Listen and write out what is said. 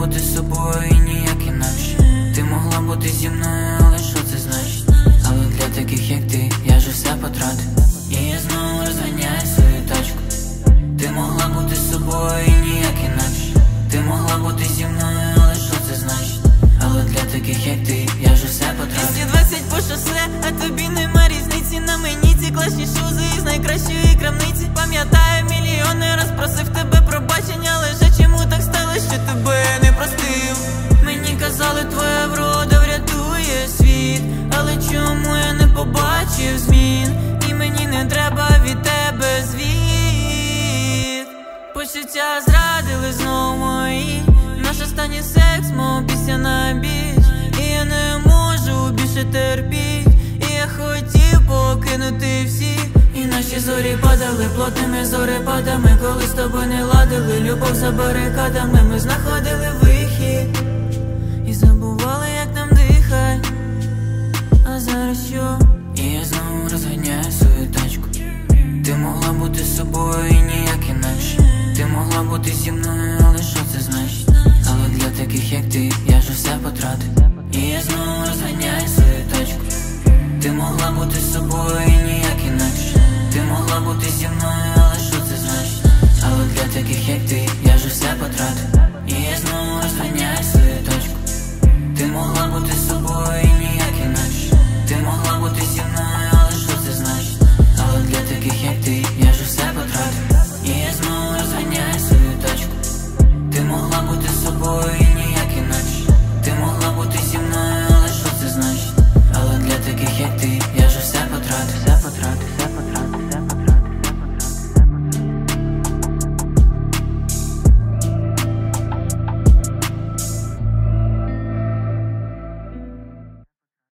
бути собою і ніяк інакше. Ти могла бути зі мною, але що це значить? Але для таких, як ти, я ж все потратив. І я знову розганяю свою тачку. Ти могла бути собою і ніяк інакше. Ти могла бути зі мною, але що це значить? Але для таких, як ти, я ж все потратив. 220 по шосе, а тобі нема різниці. На мені ці класні шузи із найкращої крамниці. Побачив змін? І мені не треба від тебе звіт. Почуття зрадили знову мої Наш останній секс, мов пісня на біч І я не можу більше терпіть І я хотів покинути всіх І наші зорі падали плотними зорепадами Коли з тобою не ладили, любов за барикадами Ми знаходили вихід Ти бути зі мною, але що це значить? Але для таких, як ти, я ж все потратив І я знову розганяю свою тачку Ти могла бути собою